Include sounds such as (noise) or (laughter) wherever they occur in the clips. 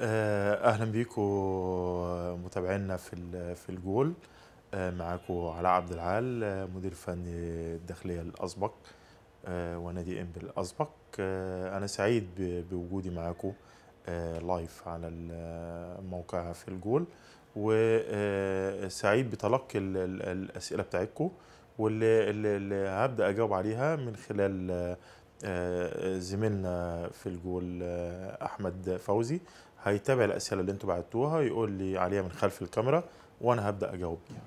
آه، أهلا بيكم متابعينا في في الجول. آه، معاكم علاء عبد العال آه، مدير فني الداخلية الاسبق آه، ونادي انبي الاسبق آه، أنا سعيد بوجودي معاكم آه، live على الموقع في الجول. وسعيد بتلقي ال- ال- الأسئلة بتاعتكم واللي اللي اللي هبدأ أجاوب عليها من خلال آه، آه، زميلنا في الجول آه، أحمد فوزي. هيتابع الأسئلة اللي أنتوا بعتوها يقول لي عليها من خلف الكاميرا وأنا هبدأ أجاوب. بيها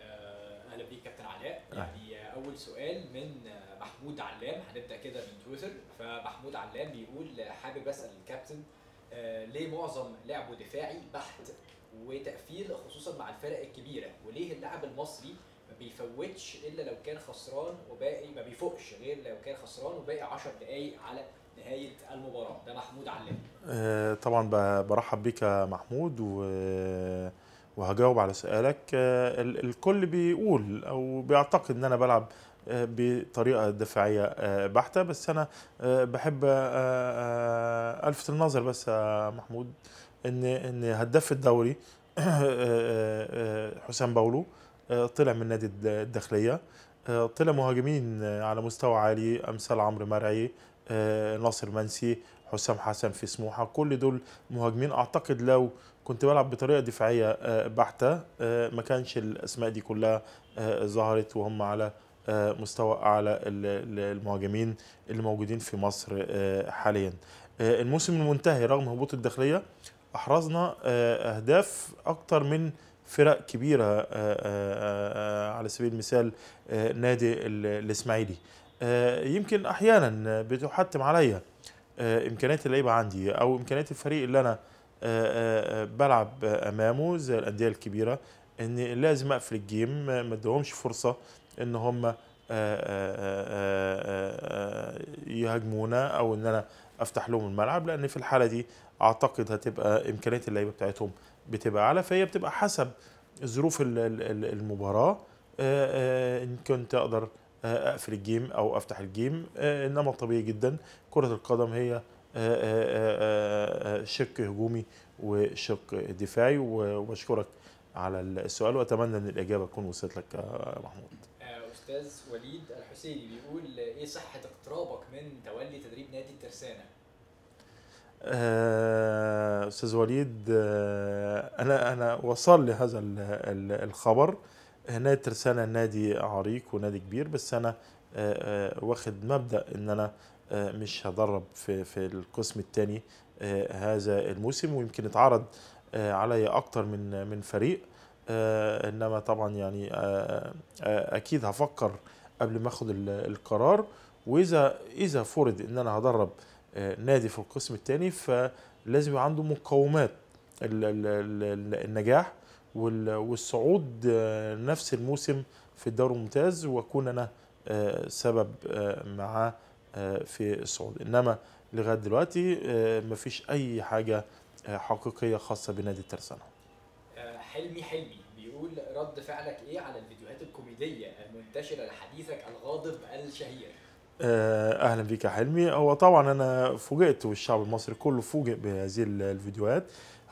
آه، أهلا بيك كابتن علاء. يعني أول سؤال من محمود علام هنبدأ كده من تويتر. فمحمود علام بيقول حابب أسأل الكابتن آه، ليه معظم لعبه دفاعي بحت وتقفيل خصوصا مع الفرق الكبيرة؟ وليه اللاعب المصري ما بيفوتش إلا لو كان خسران وباقي ما بيفوقش غير لو كان خسران وباقي 10 دقائق على نهاية المباراة. ده محمود علام آه، طبعا برحب بيك يا محمود و- وهجاوب على سؤالك. آه، ال- الكل بيقول أو بيعتقد إن أنا بلعب آه، بطريقة دفاعية بحتة بس أنا بحب ألفت النظر بس يا محمود إن إن هداف الدوري حسام باولو طلع من نادي الد- الداخلية طلع مهاجمين على مستوى عالي أمثال عمرو مرعي ناصر منسي حسام حسن في سموحة كل دول مهاجمين. أعتقد لو كنت بلعب بطريقة دفاعية آه، بحتة آه، ما كانش الأسماء دي كلها آه، ظهرت وهم على آه، مستوى أعلى ال- ال- المهاجمين اللي موجودين في مصر آه، حاليا. آه، الموسم المنتهي رغم هبوط الداخلية أحرزنا آه، أهداف أكتر من فرق كبيرة آه، آه، آه، على سبيل المثال آه، نادي ال- الإسماعيلي. آه، يمكن أحيانا بتحتم عليا آه، امكانيات اللعيبة عندي أو امكانيات الفريق اللي أنا آه، آه، بلعب أمامه زي الأندية الكبيرة ان لازم أقفل الجيم ما اديهمش فرصة إن هم آه، آه، آه، آه، يهاجمونا أو إن أنا أفتح لهم الملعب لأن في الحالة دي أعتقد هتبقى امكانيات اللعيبة بتاعتهم بتبقى أعلى فهي بتبقى حسب ظروف ال- ال- ال- المباراة آه، آه، إن كنت أقدر آه، أقفل الجيم أو أفتح الجيم آه، إنما طبيعي جدا. كرة القدم هي آه، آه، شق هجومي وشق دفاعي وبشكرك على السؤال وأتمنى إن الإجابة تكون وصلت لك يا محمود. أستاذ وليد الحسيني بيقول إيه صحة اقترابك من تولي تدريب نادي الترسانة؟ أستاذ وليد أنا أنا وصل لي هذا ال- ال- الخبر. نادي ترسانة نادي عريق ونادي كبير بس أنا آه، آه، واخد مبدأ إن أنا آه، مش هدرب في في القسم الثاني هذا الموسم ويمكن اتعرض عليا أكتر من من فريق إنما طبعا يعني أكيد هفكر قبل ما ال- القرار. وإذا إذا فرض إن أنا هدرب نادي في القسم الثاني فلازم يبقى عنده مقومات ال- ال- ال- النجاح والصعود آه، نفس الموسم في الدوري الممتاز واكون أنا آه، سبب معاه آه، في الصعود. إنما لغاية دلوقتي مفيش أي حاجة حقيقية خاصة بنادي الترسانة. حلمي حلمي. بيقول رد فعلك إيه على الفيديوهات الكوميدية المنتشرة لحديثك الغاضب الشهير؟ أهلا بيك يا حلمي. هو طبعا أنا فوجئت والشعب المصري كله فوجئ بهذه ال- الفيديوهات.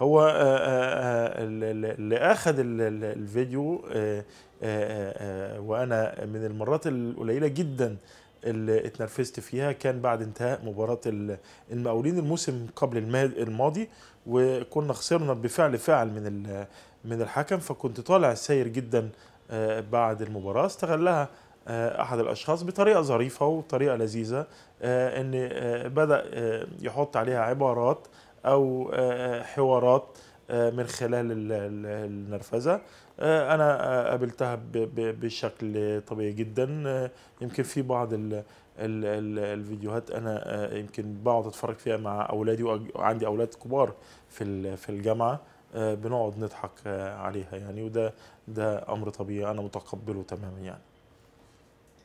هو آه، آه، آه، ال- ال- اللي أخذ ال- ال- الفيديو وأنا من المرات القليلة جدا اللي اتنرفزت فيها كان بعد انتهاء مباراة ال- المقاولين الموسم قبل الما- الماضي وكنا خسرنا بفعل فاعل من من الحكم فكنت طالع سير جدا بعد المباراة. استغلها أحد الأشخاص بطريقة ظريفة وطريقة لذيذة إن بدأ يحط عليها عبارات أو آه، حوارات آه، من خلال ال- ال- النرفزة. آه، أنا آه، قابلتها بشكل طبيعي جدا. آه، يمكن في بعض ال ال ال الفيديوهات أنا آه، يمكن بقعد أتفرج فيها مع أولادي وعندي أولاد كبار في في الجامعة آه، بنقعد نضحك آه، عليها يعني وده ده أمر طبيعي أنا متقبله تماما يعني.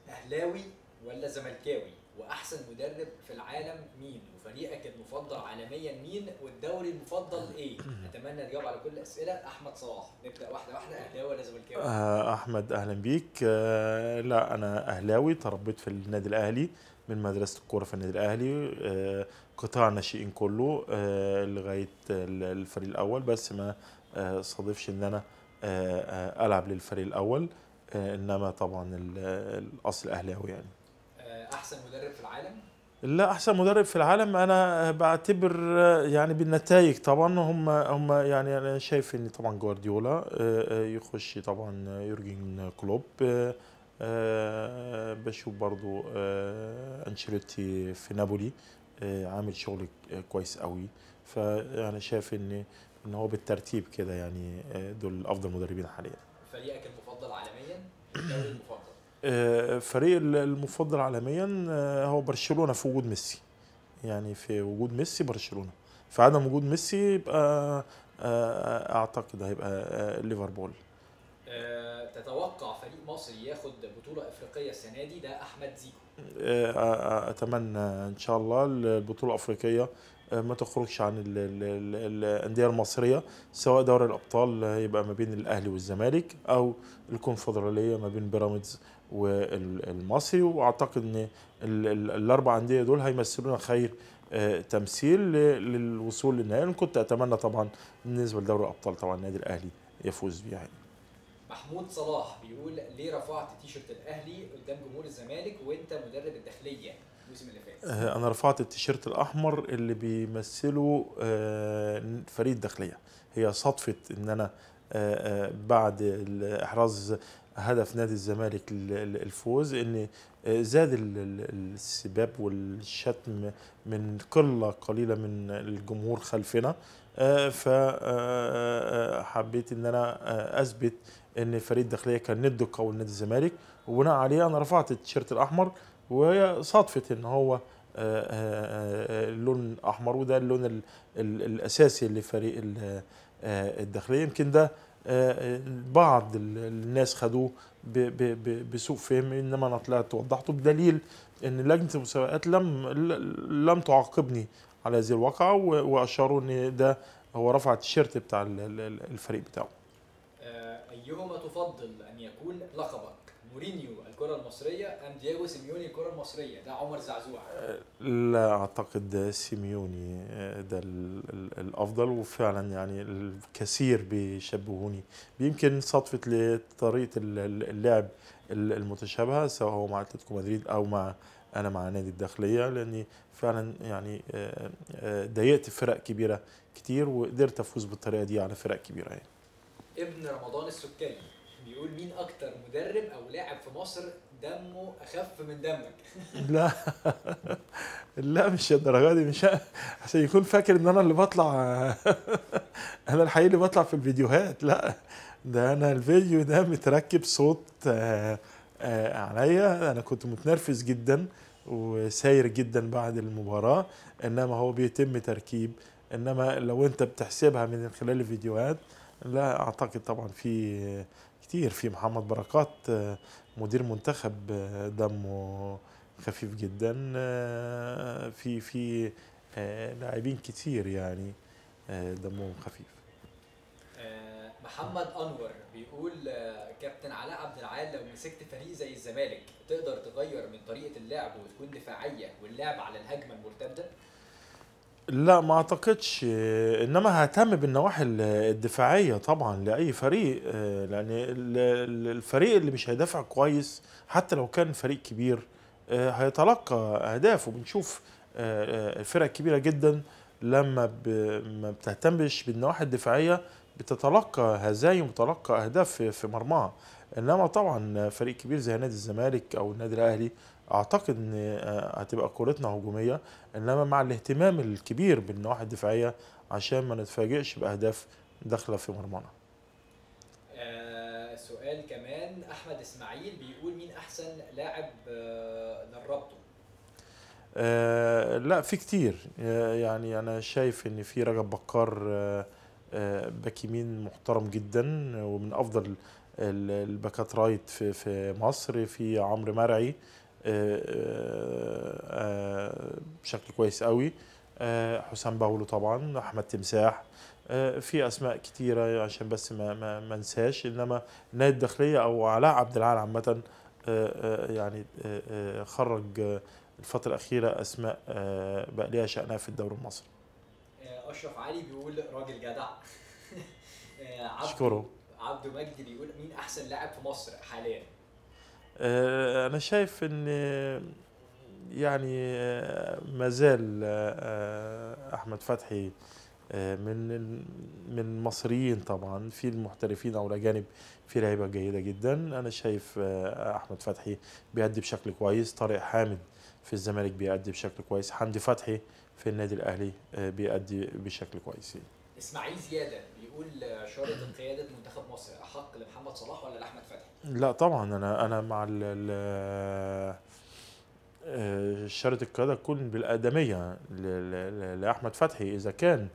أهلاوي ولا زملكاوي؟ وأحسن مدرب في العالم مين؟ وفريقك المفضل عالميا مين؟ والدوري المفضل إيه؟ أتمنى تجاوب على كل الأسئلة. أحمد صلاح. نبدأ واحدة واحدة. أهلاوي ولا زملكاوي؟ آه، أحمد أهلا بيك. آه، لا أنا أهلاوي. تربيت في النادي الأهلي من مدرسة الكورة في النادي الأهلي. آه، قطاع الناشئين كله آه، لغاية ال- الفريق الأول. بس ما آه، صادفش إن أنا آه، آه، ألعب للفريق الأول. آه، إنما طبعا ال- الأصل أهلاوي يعني. أحسن مدرب في العالم؟ لا أحسن مدرب في العالم. أنا بعتبر يعني بالنتائج طبعا هم هم يعني أنا شايف إن طبعا جوارديولا آه، آه، يخش طبعا يورجن كلوب آه، بشوف برضو أنشيلوتي في نابولي عامل شغل كويس قوي. فيعني شايف إن إن هو بالترتيب كده يعني دول أفضل مدربين حاليا. فريقك المفضل عالميا؟ الدوري المفضل. فريق المفضل عالميا آه، هو برشلونة في وجود ميسي. يعني في وجود ميسي برشلونة. في عدم وجود ميسي يبقى آه، أعتقد هيبقى آه، ليفربول. آه، تتوقع فريق مصري ياخد بطولة أفريقية السنة دي؟ ده أحمد زيكو. آه، آه، أتمنى إن شاء الله البطولة الأفريقية آه، ما تخرجش عن ال- ال- ال- الأندية المصرية سواء دوري الأبطال هيبقى ما بين الأهلي والزمالك أو الكونفدرالية ما بين بيراميدز والمصري وأعتقد إن ال- ال- الأربع أندية دول هيمثلونا خير آه، تمثيل للوصول للنهائي. كنت أتمنى طبعا بالنسبة لدوري الأبطال طبعا النادي الأهلي يفوز بيها يعني. محمود صلاح بيقول ليه رفعت تيشرت الأهلي قدام جمهور الزمالك وأنت مدرب الداخلية الموسم اللي فات؟ آه، أنا رفعت التيشيرت الأحمر اللي بيمثله آه، فريق الداخلية. هي صدفة إن أنا بعد احراز هدف نادي الزمالك ال- ال- الفوز إن آه، زاد ال- ال- السباب والشتم من قلة قليلة من الجمهور خلفنا. فحبيت إن أنا آه، أثبت إن فريق الداخليه كان ند قوي لنادي الزمالك. وبناء عليه أنا رفعت التيشيرت الأحمر وهي صادفه إن هو آه، آه، آه، اللون احمر وده اللون ال- ال- الأساسي لفريق ال- آه، الداخلية. يمكن ده آه، بعض ال- الناس خدوه بسوء فهم إنما أنا طلعت وضحته بدليل إن لجنة المسابقات لم لم تعاقبني على هذه الواقعة وأشاروا إن ده هو رفع التيشيرت بتاع ال- ال- الفريق بتاعه. آه، أيهما تفضل أن يكون لقبك مورينيو الكرة المصرية أم دييغو سيميوني الكرة المصرية؟ ده عمر زعزوع لا أعتقد سيميوني ده ال- ال- الأفضل وفعلا يعني الكثير بيشبهوني. يمكن صدفة لطريقة ال- ال- اللعب ال- المتشابهة سواء هو مع أتلتيكو مدريد أو مع أنا مع نادي الداخلية لأني فعلا يعني آه، آه، ضايقت فرق كبيرة كتير وقدرت أفوز بالطريقة دي على فرق كبيرة يعني. ابن رمضان السكري بيقول مين أكتر مدرب أو لاعب في مصر دمه أخف من دمك؟ (laughs) لا. لا مش الدرجة دي مش عشان يكون فاكر إن أنا اللي بطلع. (laughs) أنا الحقيقي اللي بطلع في الفيديوهات. لا ده أنا الفيديو ده متركب صوت آه، آه، عليا. أنا كنت متنرفز جدا وساير جدا بعد المباراة. إنما هو بيتم تركيب. إنما لو أنت بتحسبها من خلال الفيديوهات لا أعتقد طبعا في كتير في محمد بركات آه، مدير منتخب آه، دمه خفيف جدا آه، في في لاعبين كتير يعني دمهم خفيف. محمد أنور بيقول كابتن علاء عبد العال لو مسكت فريق زي الزمالك تقدر تغير من طريقة اللعب وتكون دفاعية واللعب على الهجمة المرتدة؟ لا ما أعتقدش. إنما ههتم بالنواحي ال- الدفاعية طبعا لأي فريق آه، لأن ال- ال- الفريق اللي مش هيدافع كويس حتى لو كان فريق كبير آه، هيتلقى أهداف. وبنشوف آه، آه، فرق كبيرة جدا لما ما بتهتمش بالنواحي الدفاعية بتتلقى هزايم وتتلقى أهداف في مرماها إنما طبعا فريق كبير زي نادي الزمالك أو النادي الأهلي أعتقد إن آه، هتبقى كورتنا هجومية إنما مع الاهتمام الكبير بالنواحي الدفاعية عشان ما نتفاجئش بأهداف داخلة في مرمانا. آه، سؤال كمان. أحمد إسماعيل بيقول مين أحسن لاعب آه، دربته آه لا في كتير. آه، يعني أنا شايف إن في رجب بكار آه، آه، back يمين محترم جدا ومن أفضل ال- الباكات right في في مصر. في عمرو مرعي آه، آه، آه، بشكل كويس قوي. آه، حسام باولو طبعا أحمد تمساح. آه، في أسماء كتيرة عشان بس ما ما ما انساش. إنما نادي الداخلية أو علاء عبد العال عامة آه، آه، يعني آه، آه، خرج آه، الفترة الأخيرة أسماء آه، بقى ليها شأنها في الدوري المصري. آه، أشرف علي بيقول راجل جدع. (laughs) آه، أشكره. عبده مجدي بيقول مين أحسن لاعب في مصر حاليا؟ آه، أنا شايف إن آه، يعني آه، ما زال آه، أحمد فتحي آه، من من المصريين طبعا في المحترفين أو الأجانب في لعيبة جيدة جدا. أنا شايف آه، أحمد فتحي بيأدي بشكل كويس. طارق حامد في الزمالك بيأدي بشكل كويس. حمدي فتحي في النادي الأهلي آه، بيأدي بشكل كويس. إسماعيل زيادة. بيقول شارة قياده منتخب مصر أحق لمحمد صلاح ولا لأحمد فتحي؟ لا طبعا أنا أنا مع ال ال آه، شارة القيادة تكون بالآدمية لأحمد فتحي. إذا كان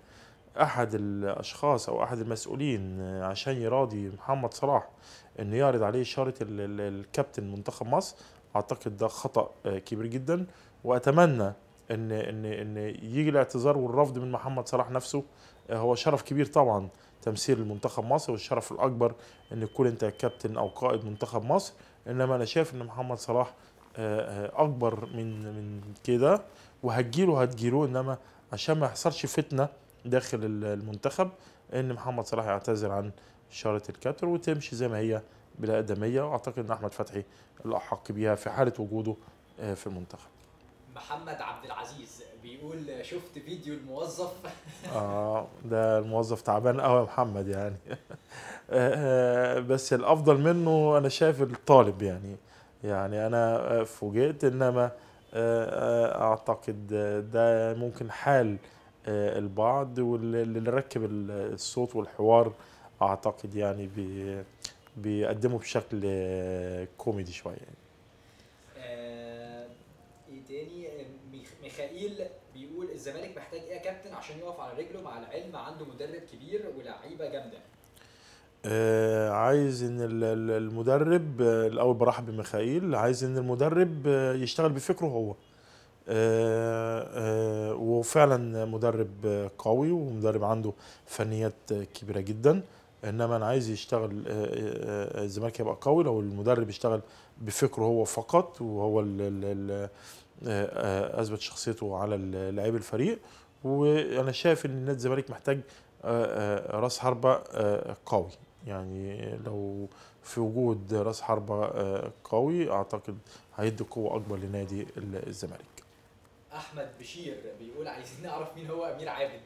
أحد الأشخاص أو أحد المسؤولين عشان يراضي محمد صلاح إنه يعرض عليه شارة ال- ال- الكابتن منتخب مصر أعتقد ده خطأ آه، كبير جدا. وأتمنى إن إن إن يجي الاعتذار والرفض من محمد صلاح نفسه هو شرف كبير طبعا تمثيل المنتخب مصر والشرف الأكبر إن تكون أنت كابتن أو قائد منتخب مصر. إنما أنا شايف إن محمد صلاح آه، آه، أكبر من من كده وهتجيله هتجيله. إنما عشان ما يحصلش فتنة داخل ال- المنتخب إن محمد صلاح يعتذر عن شارة الكابتن وتمشي زي ما هي بلا أدمية. وأعتقد إن أحمد فتحي الأحق بيها في حالة وجوده آه، في المنتخب. محمد عبد العزيز بيقول شفت فيديو الموظف؟ (laughs) آه ده الموظف تعبان قوي يا محمد يعني. (laughs) آه، آه، بس الأفضل منه أنا شايف الطالب يعني. يعني أنا فوجئت إنما آه، أعتقد ده ممكن حال البعض واللي ركب ال- الصوت والحوار أعتقد يعني بي بيقدمه بشكل كوميدي شوية يعني. ميخ- ميخائيل بيقول الزمالك محتاج إيه يا كابتن عشان يقف على رجله مع العلم عنده مدرب كبير ولاعيبه جامدة؟ آه، عايز إن ال- ال- المدرب آه، الأول برحب بميخائيل عايز إن المدرب آه، يشتغل بفكره هو. آه، آه، وفعلا مدرب آه، قوي ومدرب عنده فنيات كبيرة جدا. إنما أنا عايز يشتغل الزمالك هيبقى قوي لو المدرب يشتغل بفكره هو فقط وهو ال- ال- ال- أثبت شخصيته على لاعبي الفريق. وأنا شايف إن نادي الزمالك محتاج آه، آه، رأس حربة آه، قوي. يعني لو في وجود رأس حربة آه، قوي أعتقد هيدي قوة أكبر لنادي ال- الزمالك. أحمد بشير بيقول عايزين نعرف مين هو أمير عابد.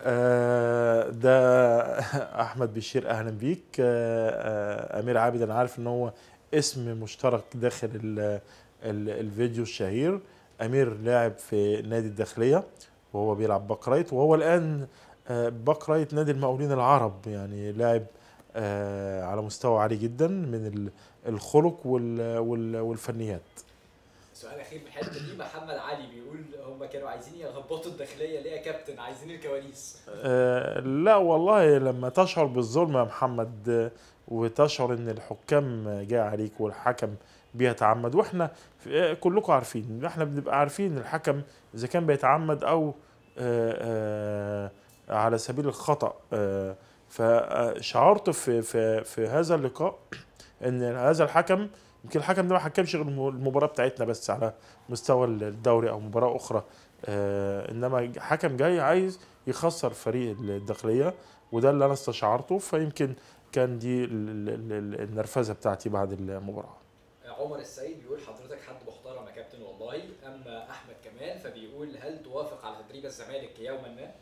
آه، ده (laughs) أحمد بشير أهلا بيك. آه، آه، أمير عابد أنا عارف إن هو اسم مشترك داخل الفيديو الشهير. أمير لاعب في نادي الداخلية وهو بيلعب back right وهو الآن آه، back right نادي المقاولين العرب. يعني لاعب آه، على مستوى عالي جدا من ال- الخلق وال- وال- والفنيات. سؤال أخير في الحته دي محمد علي بيقول هم كانوا عايزين يهبطوا الداخلية ليه يا كابتن؟ عايزين الكواليس. آه، لا والله لما تشعر بالظلم يا محمد وتشعر إن الحكام جاي عليك والحكم بيتعمد وإحنا آه، كلكم عارفين. إحنا بنبقى عارفين الحكم إذا كان بيتعمد أو آه، آه، على سبيل الخطأ. آه، فشعرت في في في هذا اللقاء إن هذا الحكم يمكن الحكم ده ما حكمش غير الم- المباراة بتاعتنا بس على مستوى الدوري أو مباراة أخرى. إنما حكم جاي عايز يخسر فريق الداخلية وده اللي أنا استشعرته. فيمكن كان دي ال- ال- ال- النرفزة بتاعتي بعد المباراة. عمر السيد بيقول حضرتك حد محترم يا كابتن والله أما أحمد كمال فبيقول هل توافق على تدريب الزمالك يوما ما؟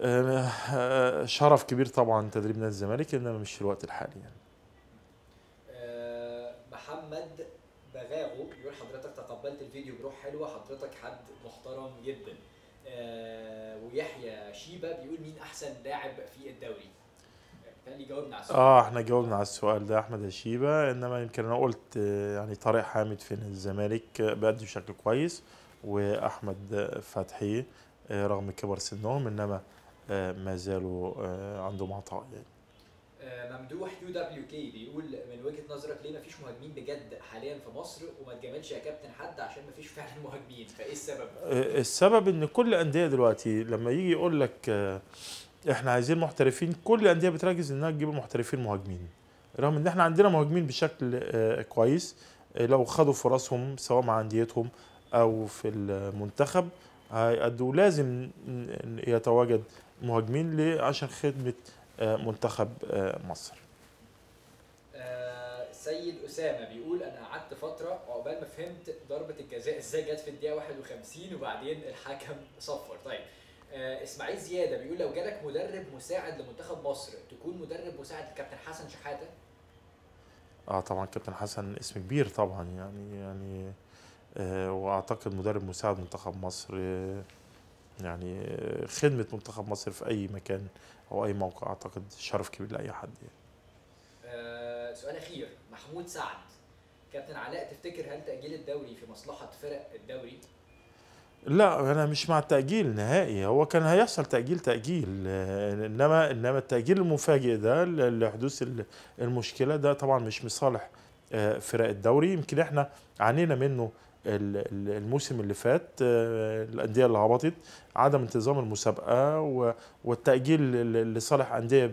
آه، شرف كبير طبعا تدريب نادي الزمالك انما مش في الوقت الحالي يعني. آه، محمد بغاغو بيقول حضرتك تقبلت الفيديو بروح حلوة حضرتك حد محترم جدا. آه، ويحيى شيبة بيقول مين أحسن لاعب في الدوري؟ جاوبنا على السؤال. آه إحنا جاوبنا على السؤال ده أحمد هشيبة. إنما يمكن أنا قلت يعني طارق حامد في الزمالك بيأدي بشكل كويس وأحمد فتحي آه، رغم كبر سنهم إنما آه، ما زالوا آه، عندهم عطاء يعني. ممدوح UWK بيقول من وجهة نظرك ليه مفيش مهاجمين بجد حاليا في مصر وما تجاملش يا كابتن حد عشان مفيش فعلا مهاجمين؟ فإيه السبب؟ السبب إن كل الأندية دلوقتي لما يجي يقول لك إحنا عايزين محترفين كل الأندية بتركز إنها تجيب محترفين مهاجمين رغم إن إحنا عندنا مهاجمين بشكل آه، كويس آه، لو خدوا فرصهم سواء مع أنديتهم أو في المنتخب هيأدوا لازم يتواجد مهاجمين؟ عشان خدمة آه، منتخب مصر سيد أسامة بيقول أنا قعدت فترة عقبال ما فهمت ضربة الجزاء إزاي جت في الدقيقة 51 وبعدين الحكم صفر طيب إسماعيل زيادة بيقول لو جالك مدرب مساعد لمنتخب مصر تكون مدرب مساعد لكابتن حسن شحاتة؟ آه طبعا كابتن حسن اسم كبير طبعا يعني يعني آه وأعتقد مدرب مساعد منتخب مصر آه يعني آه خدمة منتخب مصر في أي مكان أو أي موقع أعتقد شرف كبير لأي حد يعني. آه، سؤال أخير محمود سعد. كابتن علاء تفتكر هل تأجيل الدوري في مصلحة فرق الدوري؟ لا أنا مش مع التأجيل نهائي. هو كان هيحصل تأجيل تأجيل. إنما إنما التأجيل المفاجئ ده لحدوث ال- المشكلة ده طبعا مش مصالح آه، فرق الدوري. يمكن إحنا عانينا منه ال- ال- الموسم اللي فات آه، الأندية اللي هبطت عدم انتظام المسابقة والتأجيل لصالح أندية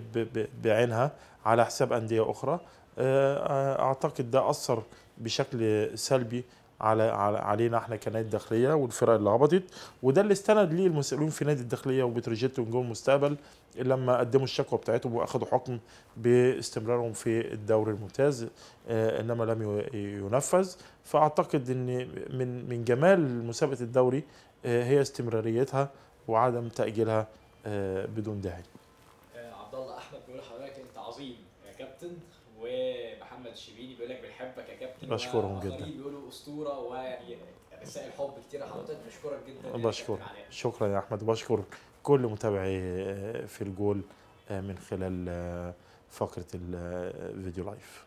بعينها على حساب أندية أخرى. آه، أعتقد ده أثر بشكل سلبي على علينا إحنا كنادي الداخلية والفرق اللي هبطت وده اللي استند ليه المسؤولين في نادي الداخلية وبتروجيت ونجوم المستقبل لما قدموا الشكوى بتاعتهم واخدوا حكم باستمرارهم في الدوري الممتاز آه، انما لم ينفذ. فأعتقد إن من من جمال مسابقة الدوري آه، هي استمراريتها وعدم تأجيلها آه، بدون داعي آه، عبد الله احمد بيقول لحضرتك انت عظيم يا كابتن الشبيني بيقول لك بنحبك يا كابتن. بشكرهم جدا. بيقولوا أسطورة ويعني رسائل حب كتير لحضرتك بشكرك جدا يا بشكر. شكرا يا أحمد. وبشكر كل متابعي آه، في الجول آه، من خلال آه، فقرة الفيديو لايف.